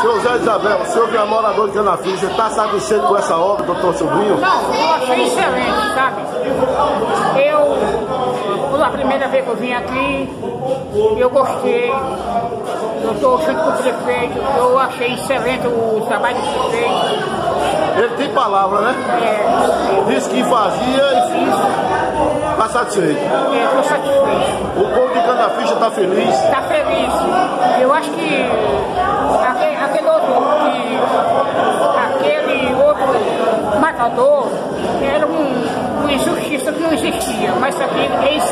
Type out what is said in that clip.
Senhor Zé Isabel, o senhor que é morador de Canaficha, está satisfeito com essa obra, doutor Sobrinho? Não, eu achei excelente, sabe? Eu, a primeira vez que eu vim aqui, eu gostei. Eu estou junto com o prefeito, eu achei excelente o trabalho do prefeito. Ele tem palavra, né? É, Disse que fazia e fiz. Está satisfeito. é, estou satisfeito. O povo de Canaficha está feliz. Está feliz. Eu acho que matador era um, uma injustiça que não existia, mas sabia que é isso